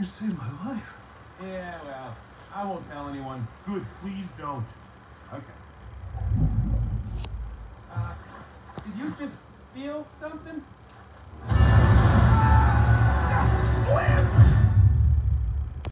You saved my life. Yeah, well, I won't tell anyone. Good, please don't. Okay. Uh, did you just feel something?